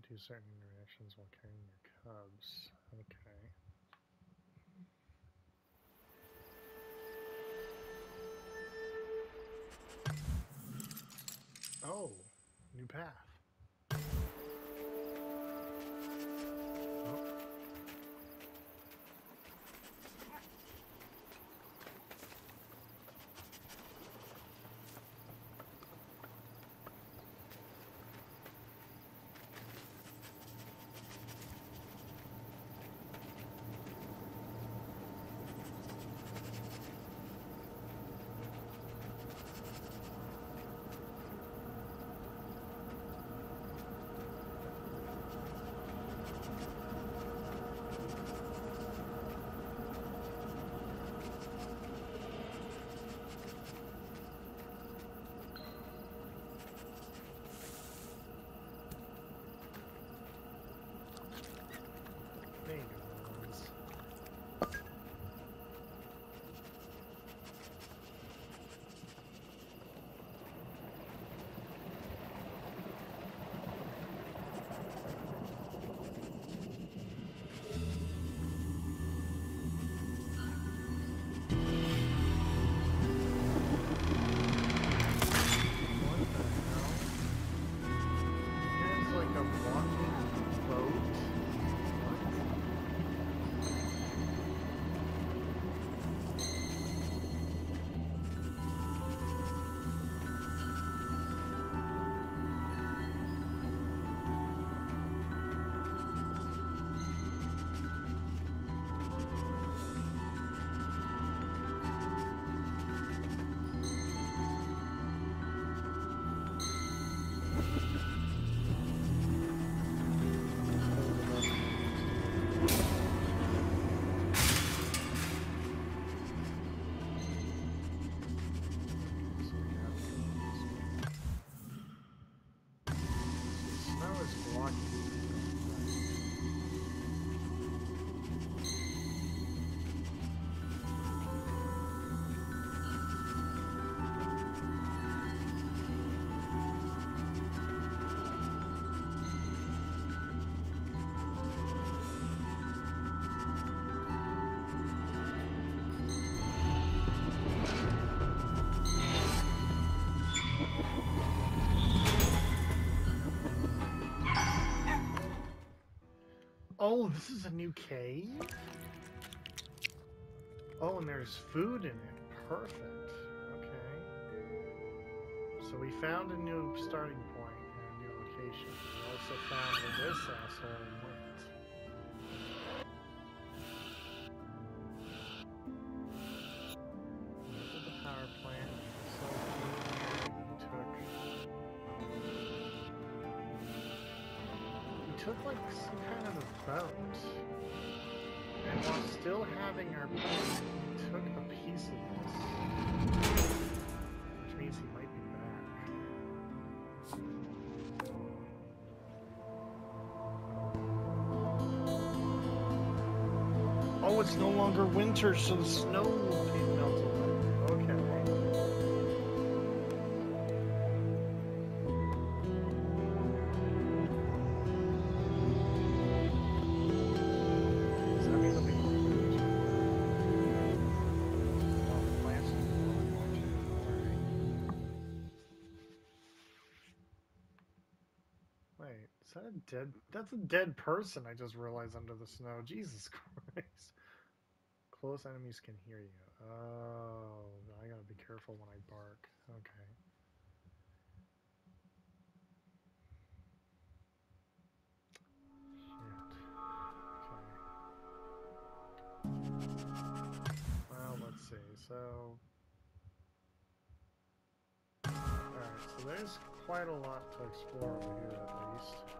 can't do certain interactions while carrying your cubs. Okay. Oh, new path. Oh, this is a new cave? Oh, and there's food in it. Perfect. Okay. So we found a new starting point and a new location. We also found where this asshole took... Like some kind of a boat. And while still having our boat, he took a piece of this. Which means he might be back. Oh, it's no longer winter, so the snow That's a dead person. I just realized under the snow. Jesus Christ. Close enemies can hear you. Oh, I gotta be careful when I bark. Okay. Well, let's see. So. Alright, so there's quite a lot to explore over here at least.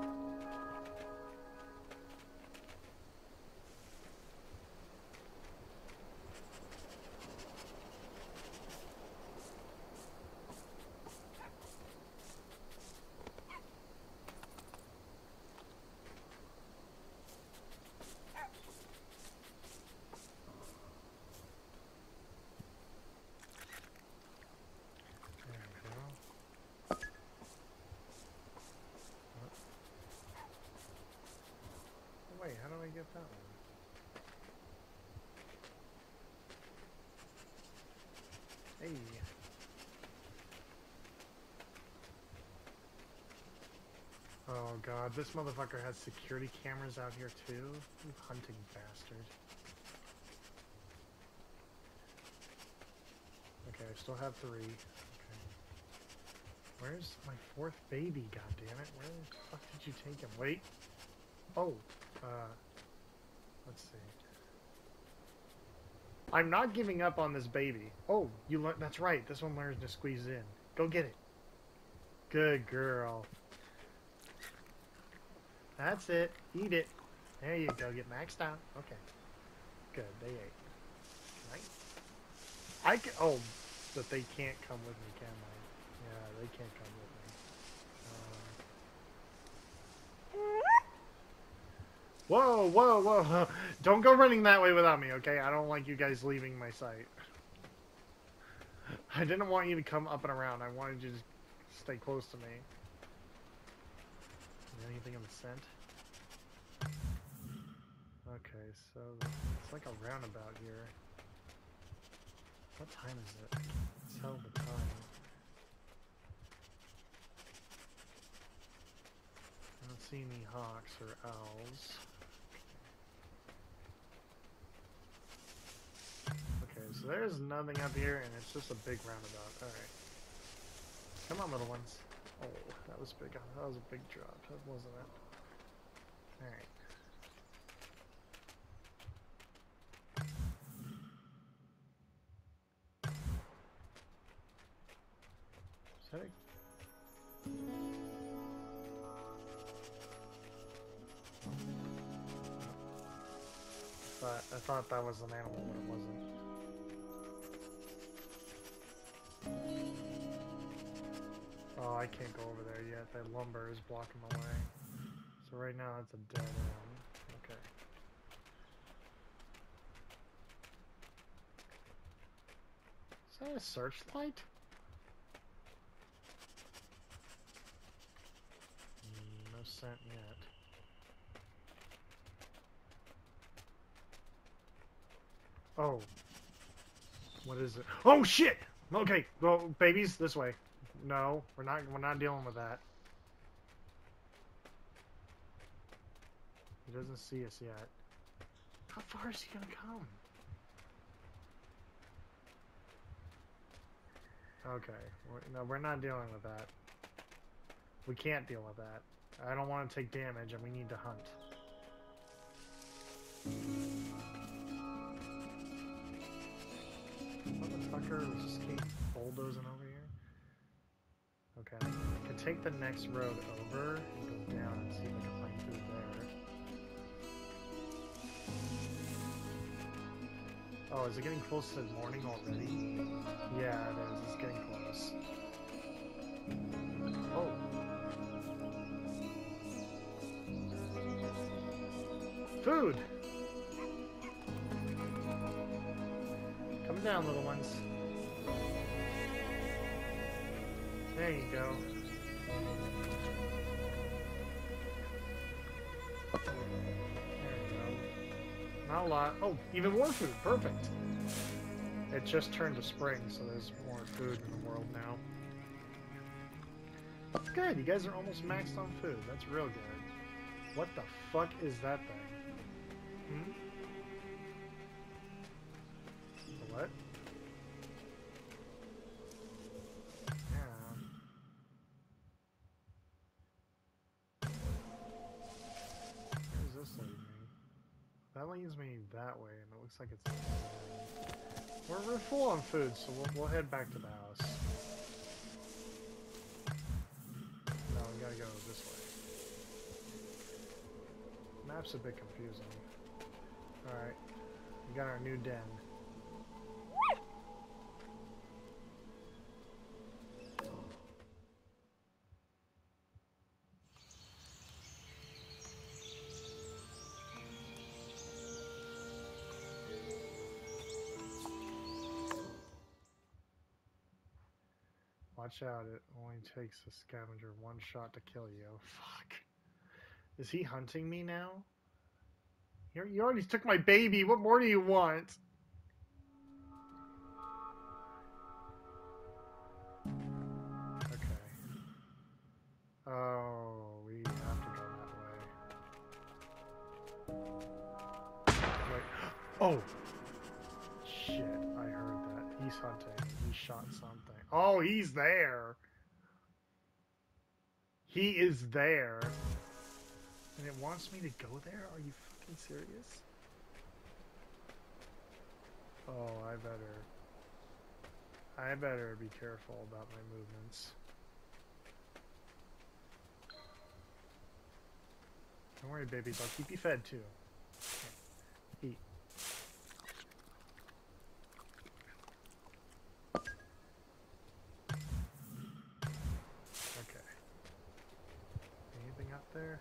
Hey. Oh god, this motherfucker has security cameras out here too? You hunting bastard. Okay, I still have three. Okay. Where's my fourth baby, God damn it! Where the fuck did you take him? Wait! Oh, uh, let's see. I'm not giving up on this baby. Oh, you learn. That's right. This one learns to squeeze in. Go get it. Good girl. That's it. Eat it. There you go. Get maxed out. Okay. Good. They ate. Right. I can. Oh, but they can't come with me, can they? Yeah, they can't come with me. Uh... Whoa, whoa, whoa. Don't go running that way without me, okay? I don't like you guys leaving my sight. I didn't want you to come up and around. I wanted you to stay close to me. Anything in the scent? Okay, so it's like a roundabout here. What time is it? Tell the time. I don't see any hawks or owls. Okay, so there's nothing up here, and it's just a big roundabout. Alright. Come on, little ones. Oh, that was big. That was a big drop, that wasn't it? Alright. But I thought that was an animal, but it wasn't. Oh, I can't go over there yet. That lumber is blocking my way. So right now it's a dead end. Okay. Is that a searchlight? Mm, no scent yet. Oh. What is it? Oh shit! Okay, well, babies, this way. No, we're not. We're not dealing with that. He doesn't see us yet. How far is he gonna come? Okay. We're, no, we're not dealing with that. We can't deal with that. I don't want to take damage, and we need to hunt. Motherfucker just keep bulldozing over here. Okay. I can take the next road over and go down and see if I can find food there. Oh, is it getting close to morning already? Yeah, it is. It's getting close. Oh. Food! Come down, little ones. There you go. There go. Not a lot. Oh, even more food. Perfect. It just turned to spring, so there's more food in the world now. That's good. You guys are almost maxed on food. That's real good. What the fuck is that thing? That way, and it looks like it's... We're, we're full on food, so we'll, we'll head back to the house. No, we gotta go this way. Map's a bit confusing. Alright, we got our new den. Watch out, it only takes a scavenger one shot to kill you. Fuck. Is he hunting me now? You you already took my baby. What more do you want? Okay. Oh, we have to go that way. Wait. Oh! Shit, I heard that. He's hunting. He shot something. Oh, he's there! He is there. And it wants me to go there? Are you fucking serious? Oh, I better... I better be careful about my movements. Don't worry, babies. I'll keep you fed, too. Eat. Okay. Anything up there?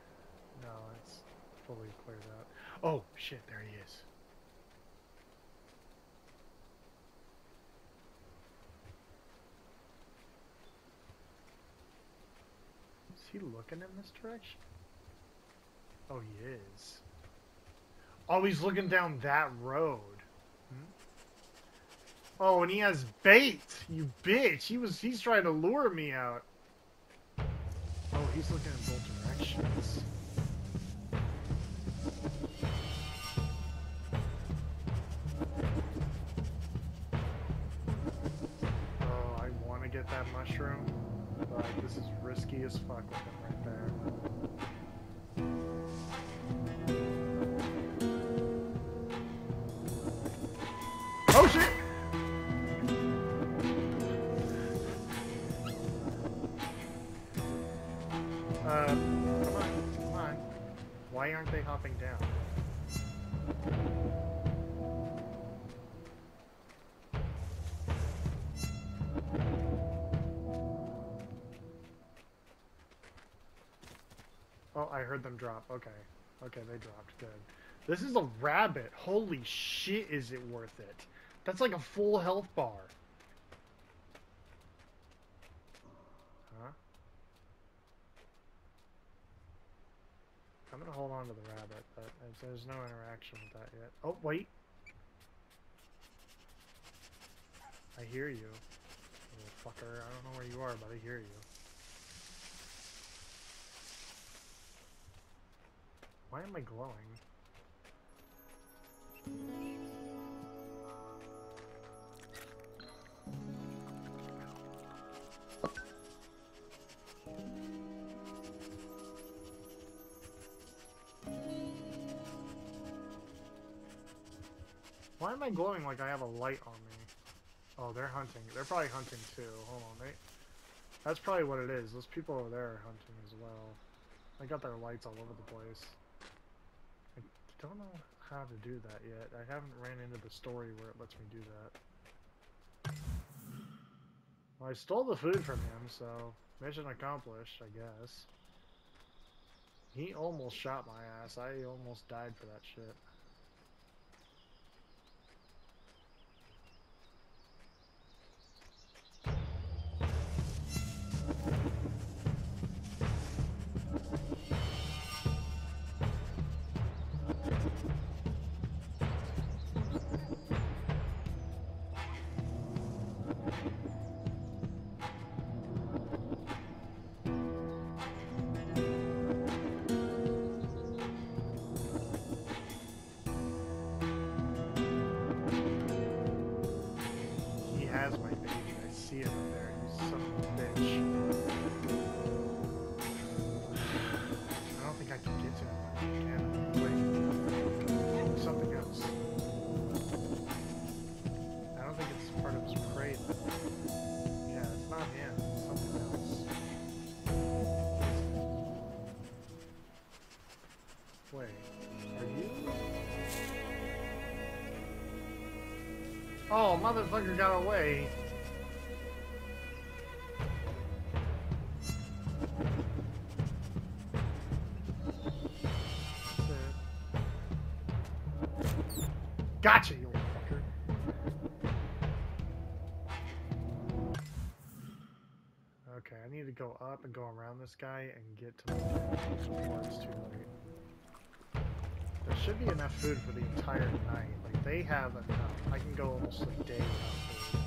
No, it's fully cleared out. Oh, shit, there he is. Is he looking in this direction? Oh, he is. Oh, he's looking down that road. Hmm? Oh, and he has bait. You bitch. He was. He's trying to lure me out. Oh, he's looking in both directions. Uh, come on, come on. Why aren't they hopping down? Oh, I heard them drop. Okay. Okay, they dropped. Good. This is a rabbit. Holy shit, is it worth it? That's like a full health bar. Huh? I'm gonna hold on to the rabbit, but there's no interaction with that yet. Oh, wait. I hear you. Little fucker. I don't know where you are, but I hear you. Why am I glowing? Why am I glowing like I have a light on me? Oh, they're hunting. They're probably hunting too. Hold on. That's probably what it is. Those people over there are hunting as well. They got their lights all over the place. I don't know how to do that yet. I haven't ran into the story where it lets me do that. Well, I stole the food from him, so mission accomplished, I guess. He almost shot my ass. I almost died for that shit. Oh, motherfucker got away. Gotcha, you fucker. Okay, I need to go up and go around this guy and get to my before it's too late. Should be enough food for the entire night. Like they have enough. I can go almost a day without food.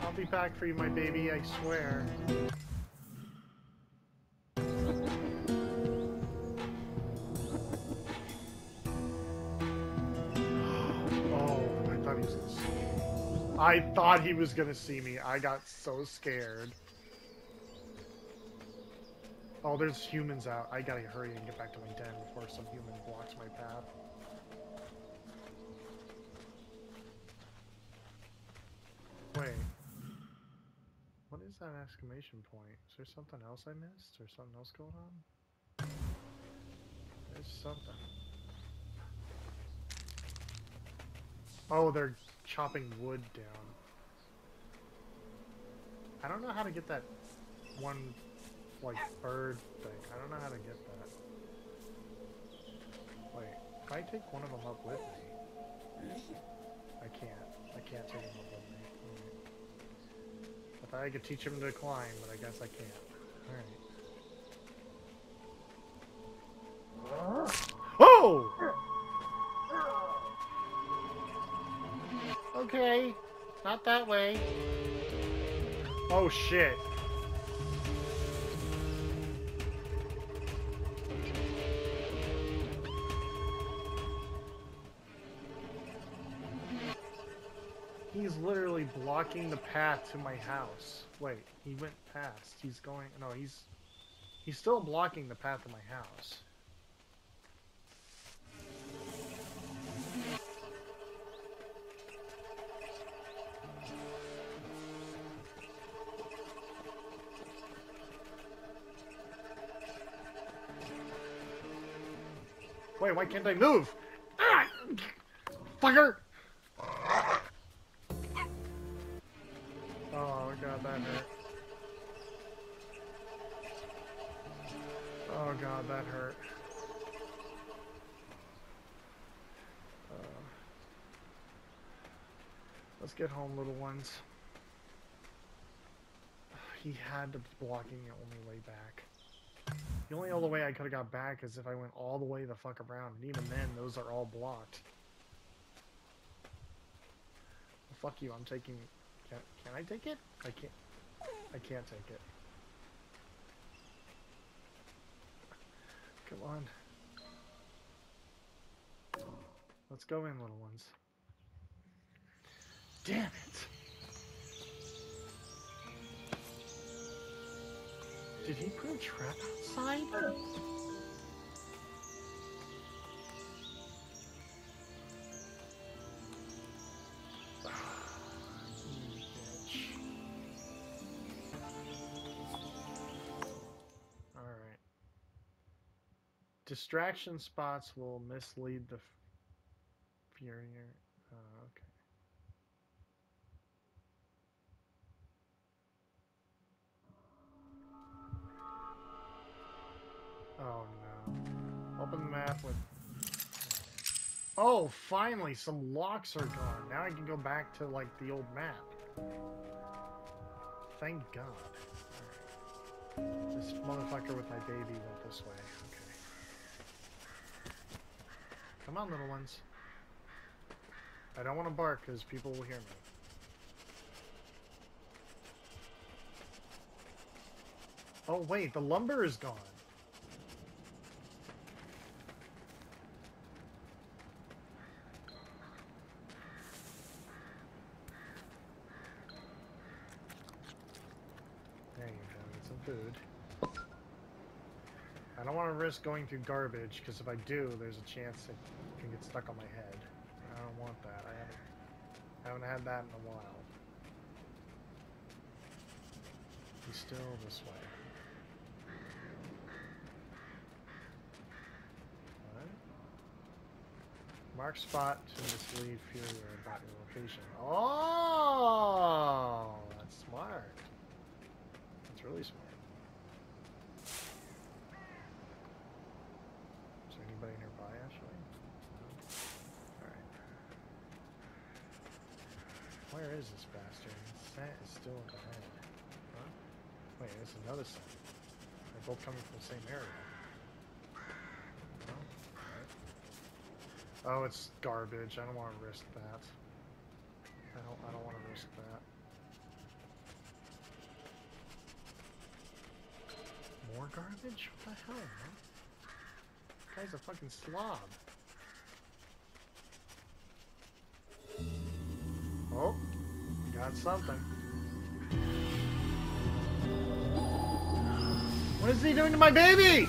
I'll be back for you, my baby, I swear. Oh, I thought he was. I thought he was gonna see me. I got so scared. Oh, there's humans out. I gotta hurry and get back to my den before some human blocks my path. Wait. What is that exclamation point? Is there something else I missed? Or something else going on? There's something. Oh, they're chopping wood down. I don't know how to get that one, like, bird thing. I don't know how to get that. Wait, if I take one of them up with me... I can't. I can't take him up with me. Alright. I thought I could teach him to climb, but I guess I can't. Alright. Oh shit. He's literally blocking the path to my house. Wait, he went past. He's going. No, he's. He's still blocking the path to my house. Why can't I move? Ah! Fucker! Oh god, that hurt. Oh god, that hurt. Uh, let's get home, little ones. He had to blocking the only way back. The only other way I could have got back is if I went all the way the fuck around, and even then, those are all blocked. Well, fuck you, I'm taking... Can, can I take it? I can't. I can't take it. Come on. Let's go in, little ones. Damn it! Did he put a trap outside? Alright. Distraction spots will mislead the Furrier. Oh, finally, some locks are gone. Now I can go back to like the old map. Thank God. This motherfucker with my baby went this way. Okay. Come on, little ones. I don't want to bark because people will hear me. Oh wait, the lumber is gone. There you go, get some food. I don't want to risk going through garbage, because if I do, there's a chance it can get stuck on my head. I don't want that. I haven't, I haven't had that in a while. He's still this way. Mark spot to mislead Fury about your location. Oh, that's smart. That's really smart. Is there anybody nearby, actually? No? Alright. Where is this bastard? Set is still air. Huh? Wait, there's another set. They're both coming from the same area. No? Alright. Oh, it's garbage. I don't want to risk that. I don't. I don't want to risk that. More garbage? What the hell, man? Guy's a fucking slob. Oh, got something. What is he doing to my baby?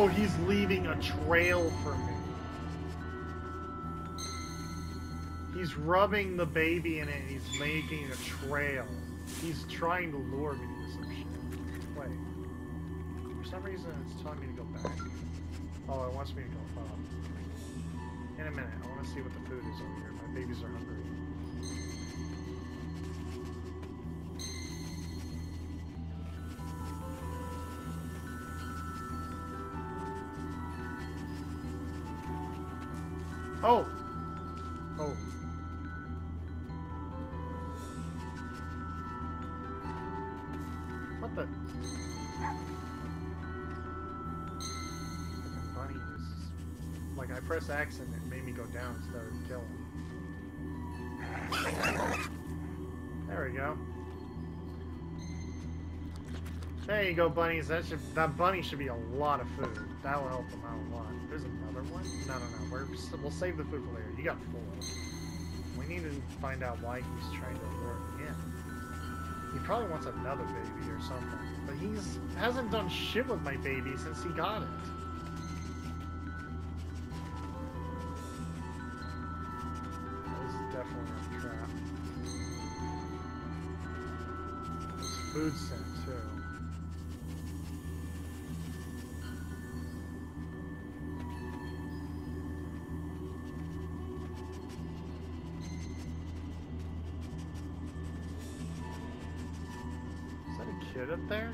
Oh, he's leaving a trail for me. He's rubbing the baby in it and he's making a trail. He's trying to lure me to some shit. Wait. For some reason it's telling me to go back. Oh, it wants me to go up. In a minute, I want to see what the food is over here. My babies are hungry. Oh! Oh. What the? Fucking bunny is... Like, I press X and it made me go down instead of killing. There we go. There you go, bunnies. That should that bunny should be a lot of food. That will help them out a lot. There's another one. No, no, no. We're we'll save the food for later. You got four. We need to find out why he's trying to lure me in. He probably wants another baby or something. But he's hasn't done shit with my baby since he got it. Kid up there?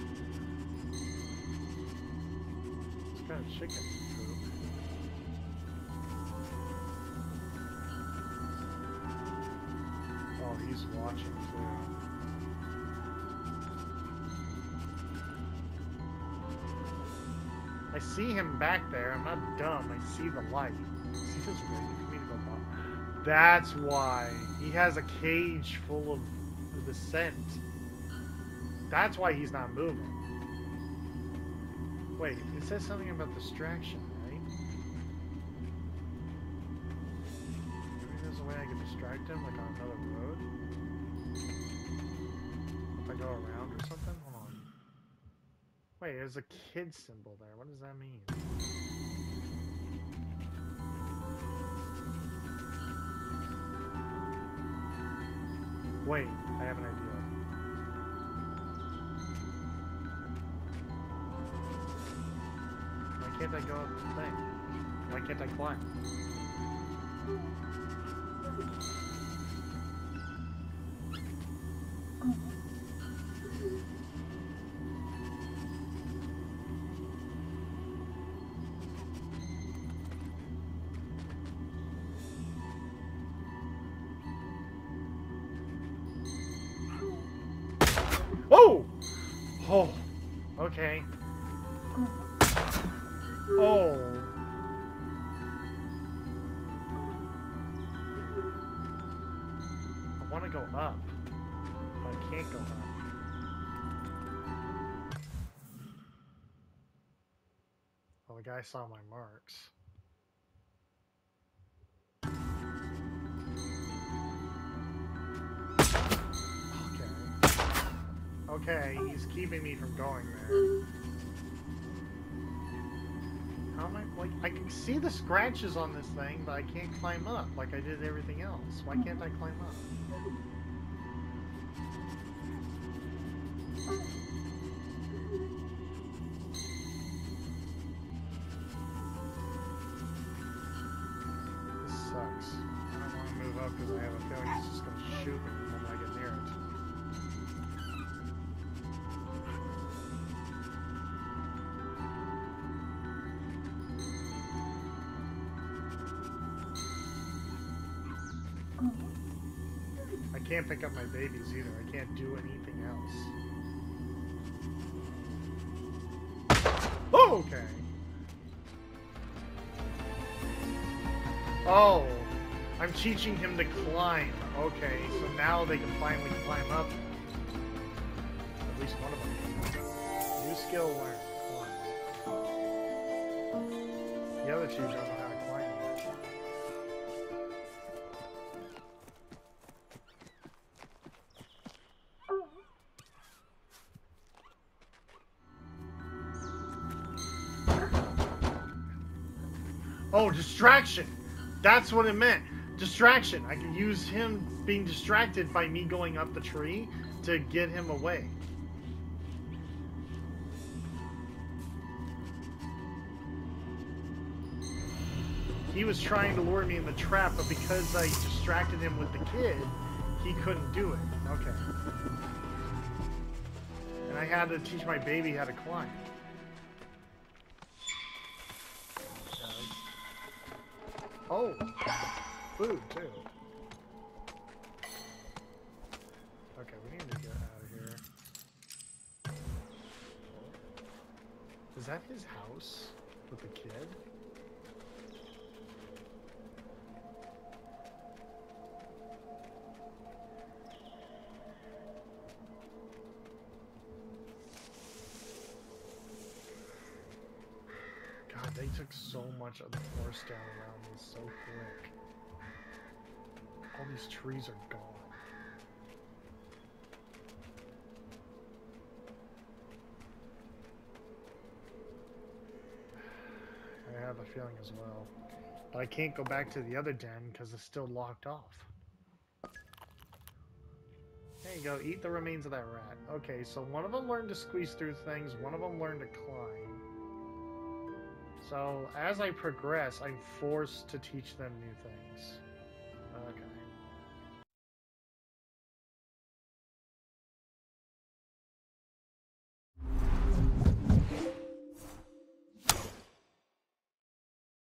It's kind of chicken poop. Oh, he's watching too. I see him back there. I'm not dumb. I see the light. Is he just waiting for me to go? That's why. He has a cage full of the scent. That's why he's not moving. Wait, it says something about distraction, right? Maybe there's a way I can distract him, like on another road? If I go around or something? Hold on. Wait, there's a kid symbol there. What does that mean? Wait, I have an idea. Can't I go up the thing? Why can't I climb? Oh! Oh, okay. Go up, I can't go up. Well, the guy saw my marks. Okay. Okay, he's keeping me from going there. How am I, like, I can see the scratches on this thing, but I can't climb up like I did everything else. Why can't I climb up? Can't pick up my babies either. I can't do anything else. Oh, Okay. Oh, I'm teaching him to climb. Okay, so now they can finally climb up. At least one of them. New skill learned. The other two don't Oh, distraction! That's what it meant. Distraction. I can use him being distracted by me going up the tree to get him away. He was trying to lure me in the trap, but because I distracted him with the kid, he couldn't do it. Okay. And I had to teach my baby how to climb. Oh, food too. Okay, we need to get out of here. Is that his house with the kid? They took so much of the forest down around me so quick. All these trees are gone. I have a feeling as well. But I can't go back to the other den because it's still locked off. There you go, eat the remains of that rat. Okay, so one of them learned to squeeze through things, one of them learned to climb. So, as I progress, I'm forced to teach them new things.